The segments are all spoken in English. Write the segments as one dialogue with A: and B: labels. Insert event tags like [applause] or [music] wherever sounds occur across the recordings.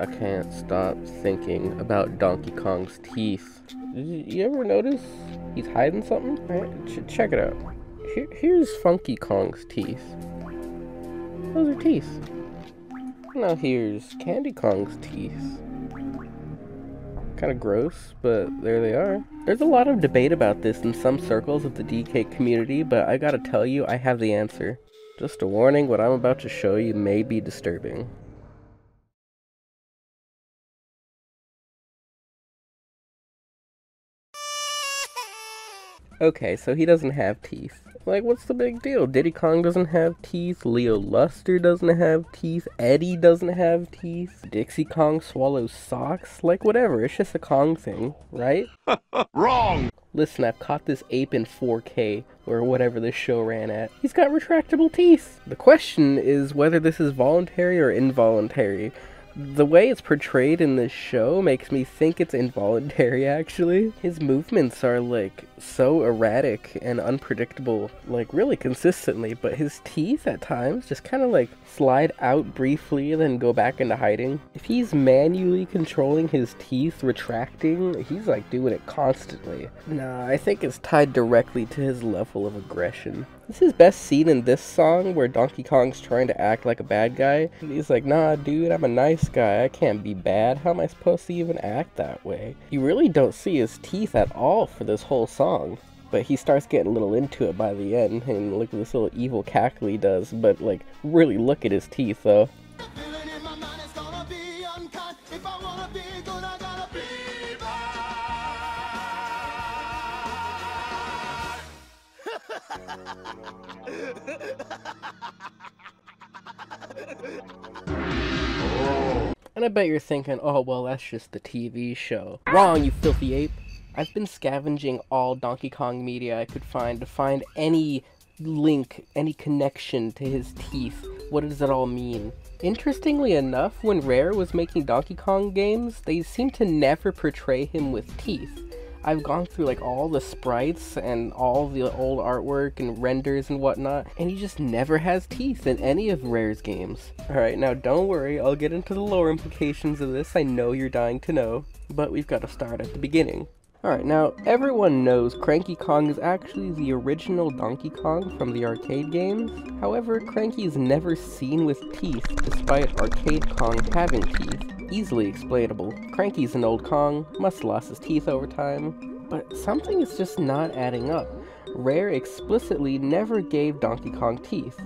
A: I can't stop thinking about Donkey Kong's teeth. Did you ever notice he's hiding something? Right, ch check it out. Here, here's Funky Kong's teeth. Those are teeth. Now here's Candy Kong's teeth. Kind of gross, but there they are. There's a lot of debate about this in some circles of the DK community, but I gotta tell you, I have the answer. Just a warning, what I'm about to show you may be disturbing. Okay, so he doesn't have teeth. Like, what's the big deal? Diddy Kong doesn't have teeth, Leo Luster doesn't have teeth, Eddie doesn't have teeth, Dixie Kong swallows socks? Like, whatever, it's just a Kong thing, right? [laughs]
B: Wrong!
A: Listen, I've caught this ape in 4K, or whatever this show ran at. He's got retractable teeth! The question is whether this is voluntary or involuntary the way it's portrayed in this show makes me think it's involuntary [laughs] actually. His movements are like so erratic and unpredictable, like really consistently, but his teeth at times just kind of like slide out briefly and then go back into hiding. If he's manually controlling his teeth retracting, he's like doing it constantly. Nah, I think it's tied directly to his level of aggression. This is best seen in this song where Donkey Kong's trying to act like a bad guy. He's like, nah, dude, I'm a nice guy. I can't be bad. How am I supposed to even act that way? You really don't see his teeth at all for this whole song. But he starts getting a little into it by the end, and look at this little evil cackle he does. But, like, really look at his teeth, though. [laughs] And I bet you're thinking, oh, well, that's just the TV show. Wrong, you filthy ape. I've been scavenging all Donkey Kong media I could find to find any link, any connection to his teeth. What does it all mean? Interestingly enough, when Rare was making Donkey Kong games, they seemed to never portray him with teeth. I've gone through like all the sprites and all the old artwork and renders and whatnot, and he just never has teeth in any of Rare's games. Alright, now don't worry, I'll get into the lore implications of this, I know you're dying to know, but we've got to start at the beginning. Alright, now everyone knows Cranky Kong is actually the original Donkey Kong from the arcade games. However, Cranky is never seen with teeth, despite Arcade Kong having teeth. Easily explainable. Cranky's an old Kong, must have lost his teeth over time, but something is just not adding up. Rare explicitly never gave Donkey Kong teeth,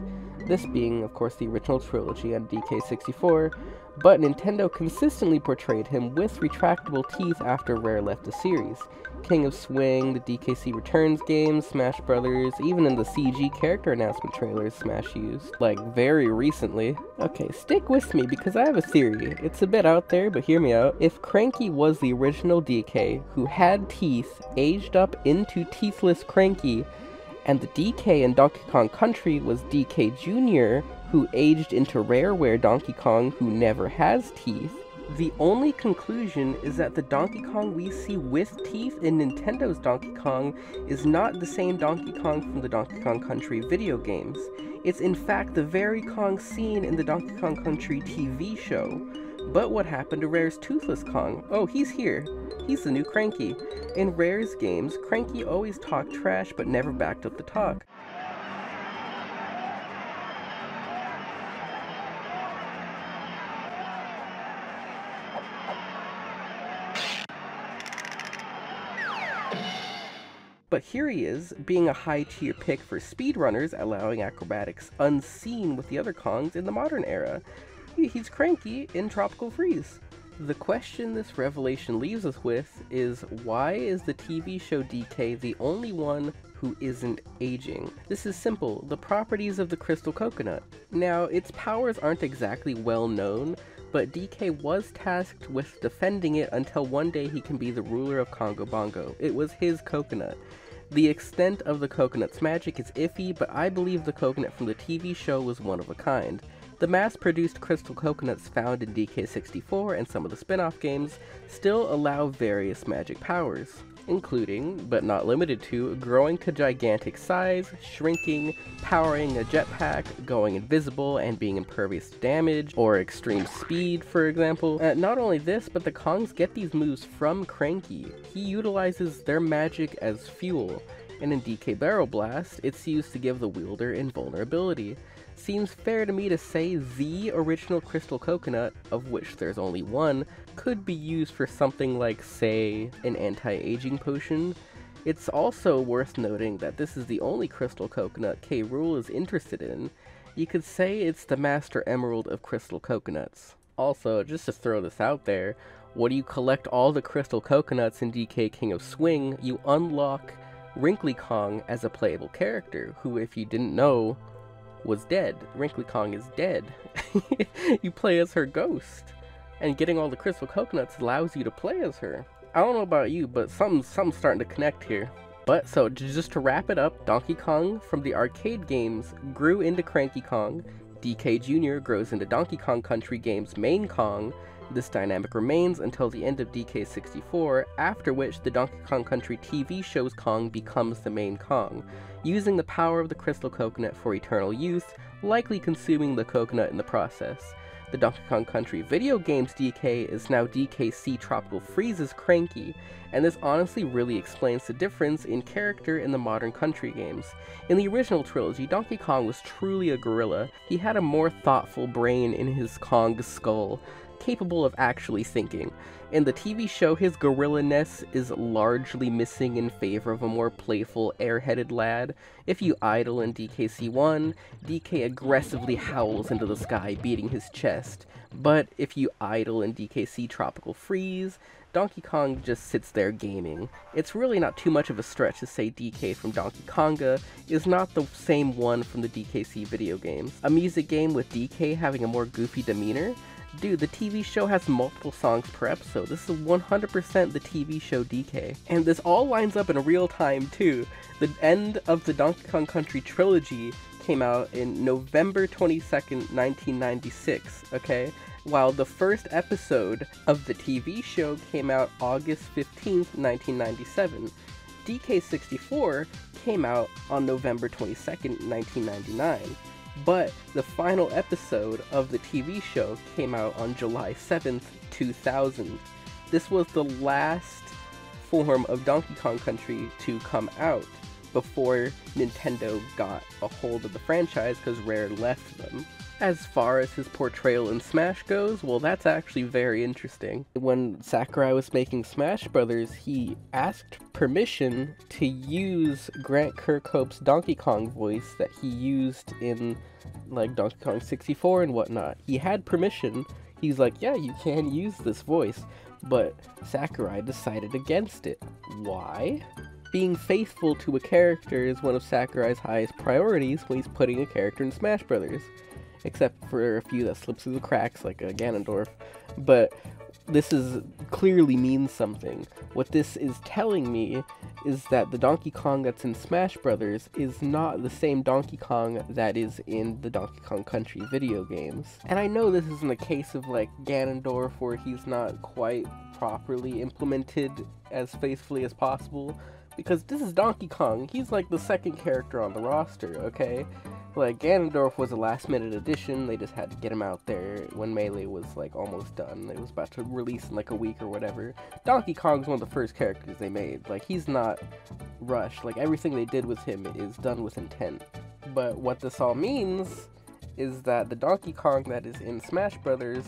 A: this being, of course, the original trilogy on DK64, but Nintendo consistently portrayed him with retractable teeth after Rare left the series. King of Swing, the DKC Returns games, Smash Brothers, even in the CG character announcement trailers Smash used, like very recently. Okay, stick with me because I have a theory. It's a bit out there, but hear me out. If Cranky was the original DK who had teeth aged up into teethless Cranky, and the DK in Donkey Kong Country was DK Jr., who aged into Rareware Donkey Kong who never has teeth, the only conclusion is that the Donkey Kong we see with teeth in Nintendo's Donkey Kong is not the same Donkey Kong from the Donkey Kong Country video games. It's in fact the very Kong seen in the Donkey Kong Country TV show. But what happened to Rare's Toothless Kong? Oh, he's here. He's the new Cranky. In Rare's games, Cranky always talked trash but never backed up the talk. But here he is, being a high tier pick for speedrunners, allowing acrobatics unseen with the other Kongs in the modern era. He's cranky in Tropical Freeze. The question this revelation leaves us with is why is the TV show DK the only one who isn't aging? This is simple, the properties of the crystal coconut. Now, its powers aren't exactly well known, but DK was tasked with defending it until one day he can be the ruler of Kongo Bongo. It was his coconut. The extent of the coconut's magic is iffy, but I believe the coconut from the TV show was one of a kind. The mass-produced crystal coconuts found in DK64 and some of the spin-off games still allow various magic powers. including, but not limited to, growing to gigantic size, shrinking, powering a jetpack, going invisible and being impervious to damage, or extreme speed, for example. Uh, not only this, but the Kongs get these moves from Cranky. He utilizes their magic as fuel, and in DK Barrel Blast, it's used to give the wielder invulnerability. Seems fair to me to say the original Crystal Coconut, of which there's only one, could be used for something like, say, an anti-aging potion. It's also worth noting that this is the only Crystal Coconut K. Rool is interested in. You could say it's the Master Emerald of Crystal Coconuts. Also, just to throw this out there, when you collect all the Crystal Coconuts in DK King of Swing, you unlock Wrinkly Kong as a playable character, who, if you didn't know, was dead. Wrinkly Kong is dead. [laughs] you play as her ghost. And getting all the crystal coconuts allows you to play as her. I don't know about you, but something's, something's starting to connect here. But so just to wrap it up, Donkey Kong from the arcade games grew into Cranky Kong, DK Jr. grows into Donkey Kong Country Games Main Kong, this dynamic remains until the end of DK64, after which the Donkey Kong Country TV show's Kong becomes the main Kong, using the power of the Crystal Coconut for eternal youth, likely consuming the coconut in the process. The Donkey Kong Country video games DK is now DKC Tropical Freeze's Cranky, and this honestly really explains the difference in character in the modern country games. In the original trilogy, Donkey Kong was truly a gorilla. He had a more thoughtful brain in his Kong skull, capable of actually thinking. In the TV show, his gorilla-ness is largely missing in favor of a more playful, airheaded lad. If you idle in DKC1, DK aggressively howls into the sky, beating his chest. But if you idle in DKC Tropical Freeze, Donkey Kong just sits there gaming. It's really not too much of a stretch to say DK from Donkey Konga is not the same one from the DKC video games. A music game with DK having a more goofy demeanor Dude, the TV show has multiple songs per episode. This is 100% the TV show DK. And this all lines up in real time, too. The end of the Donkey Kong Country trilogy came out in November 22nd, 1996, okay? While the first episode of the TV show came out August 15th, 1997. DK64 came out on November 22nd, 1999 but the final episode of the TV show came out on July 7th, 2000. This was the last form of Donkey Kong Country to come out before Nintendo got a hold of the franchise because Rare left them. As far as his portrayal in Smash goes, well, that's actually very interesting. When Sakurai was making Smash Brothers, he asked permission to use Grant Kirkhope's Donkey Kong voice that he used in like Donkey Kong 64 and whatnot. He had permission. He's like, yeah, you can use this voice, but Sakurai decided against it. Why? Being faithful to a character is one of Sakurai's highest priorities when he's putting a character in Smash Brothers except for a few that slip through the cracks, like a Ganondorf. But this is clearly means something. What this is telling me is that the Donkey Kong that's in Smash Brothers is not the same Donkey Kong that is in the Donkey Kong Country video games. And I know this isn't a case of like Ganondorf where he's not quite properly implemented as faithfully as possible, because this is Donkey Kong. He's like the second character on the roster, okay? Like, Ganondorf was a last minute addition, they just had to get him out there when Melee was, like, almost done. It was about to release in, like, a week or whatever. Donkey Kong's one of the first characters they made. Like, he's not rushed. Like, everything they did with him is done with intent. But what this all means is that the Donkey Kong that is in Smash Brothers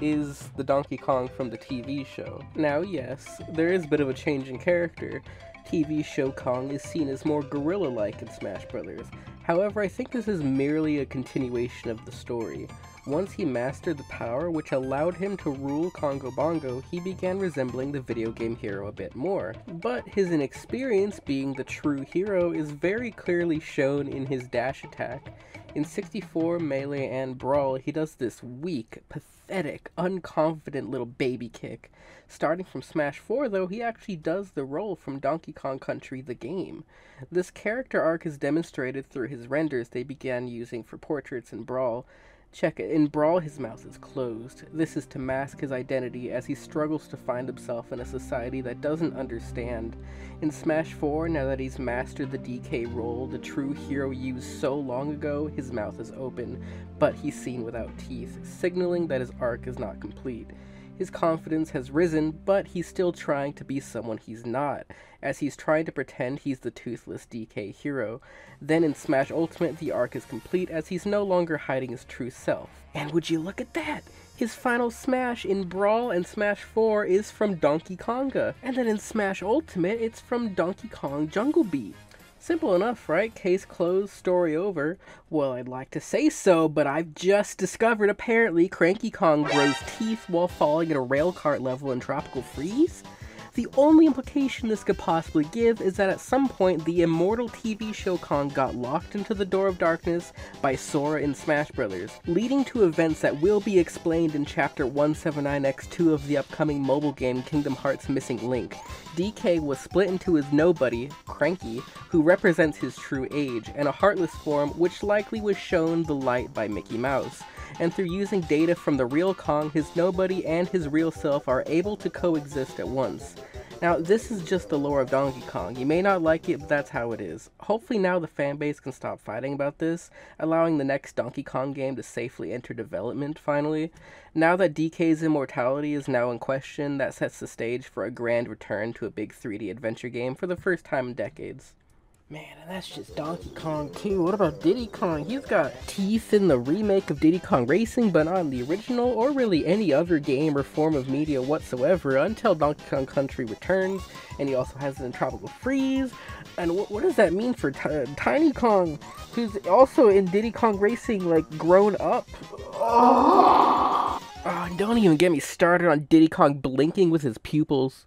A: is the Donkey Kong from the TV show. Now, yes, there is a bit of a change in character. TV show Kong is seen as more gorilla-like in Smash Brothers, However, I think this is merely a continuation of the story. Once he mastered the power which allowed him to rule Kongo Bongo, he began resembling the video game hero a bit more. But his inexperience being the true hero is very clearly shown in his dash attack. In 64, Melee, and Brawl, he does this weak, pathetic, unconfident little baby kick. Starting from Smash 4, though, he actually does the roll from Donkey Kong Country the game. This character arc is demonstrated through his renders they began using for portraits in Brawl. Check. In Brawl, his mouth is closed. This is to mask his identity as he struggles to find himself in a society that doesn't understand. In Smash 4, now that he's mastered the DK roll the true hero used so long ago, his mouth is open, but he's seen without teeth, signaling that his arc is not complete. His confidence has risen, but he's still trying to be someone he's not, as he's trying to pretend he's the toothless DK hero. Then in Smash Ultimate, the arc is complete as he's no longer hiding his true self. And would you look at that? His final smash in Brawl and Smash 4 is from Donkey Konga, and then in Smash Ultimate, it's from Donkey Kong Jungle Beat. Simple enough, right? Case closed, story over. Well, I'd like to say so, but I've just discovered apparently Cranky Kong grows teeth while falling at a rail cart level in Tropical Freeze? The only implication this could possibly give is that at some point the immortal TV show Kong got locked into the Door of Darkness by Sora in Smash Bros., leading to events that will be explained in Chapter 179x2 of the upcoming mobile game Kingdom Hearts Missing Link. DK was split into his nobody, Cranky, who represents his true age, and a heartless form which likely was shown the light by Mickey Mouse and through using data from the real Kong, his nobody and his real self are able to coexist at once. Now, this is just the lore of Donkey Kong. You may not like it, but that's how it is. Hopefully now the fanbase can stop fighting about this, allowing the next Donkey Kong game to safely enter development, finally. Now that DK's immortality is now in question, that sets the stage for a grand return to a big 3D adventure game for the first time in decades. Man, and that's just Donkey Kong too. What about Diddy Kong? He's got teeth in the remake of Diddy Kong Racing, but not in the original, or really any other game or form of media whatsoever until Donkey Kong Country returns. And he also has it in Tropical Freeze. And what, what does that mean for Tiny Kong, who's also in Diddy Kong Racing, like grown up? Oh. oh, don't even get me started on Diddy Kong blinking with his pupils.